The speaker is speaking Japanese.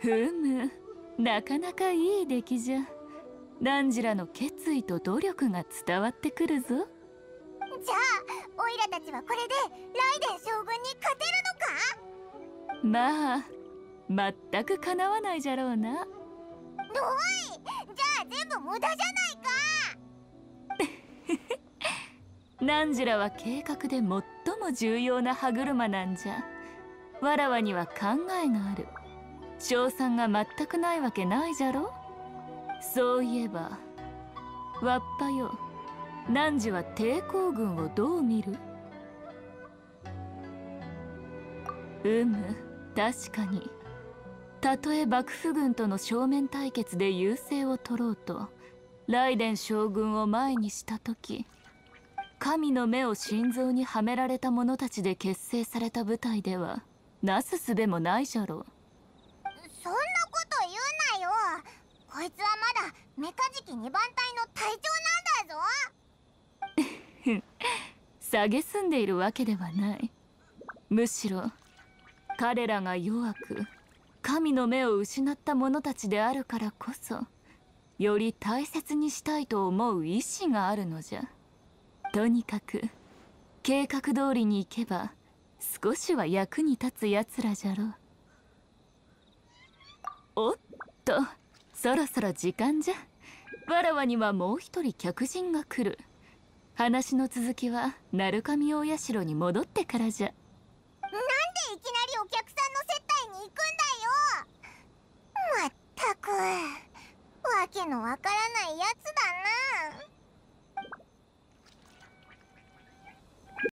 ふむ。なかなかいい出来じゃ。ダンジラの決意と努力が伝わってくるぞ。じゃあオイラたちはこれでライデン将軍に勝てるのか？まあ全くかなわないじゃろうな。おい！じゃあ全部無駄じゃない？ナンジュラは計画で最も重要な歯車なんじゃ。わらわには考えがある。賞賛が全くないわけないじゃろ。そういえばわっぱよ汝は抵抗軍をどう見る？うむ確かに。たとえ幕府軍との正面対決で優勢を取ろうとライデン将軍を前にした時神の目を心臓にはめられた者たちで結成された部隊ではなすすべもないじゃろ。うそんなこと言うなよ。こいつはまだメカジキ2番隊の隊長なんだぞ。蔑んでいるわけではない。むしろ彼らが弱く神の目を失った者たちであるからこそより大切にしたいと思う意志があるのじゃとにかく計画通りに行けば少しは役に立つやつらじゃろう。おっとそろそろ時間じゃ。わらわにはもう一人客人が来る。話の続きは鳴神大社に戻ってからじゃ。なんでいきなりお客さんの接待に行くんだよ。まったく。わけのわから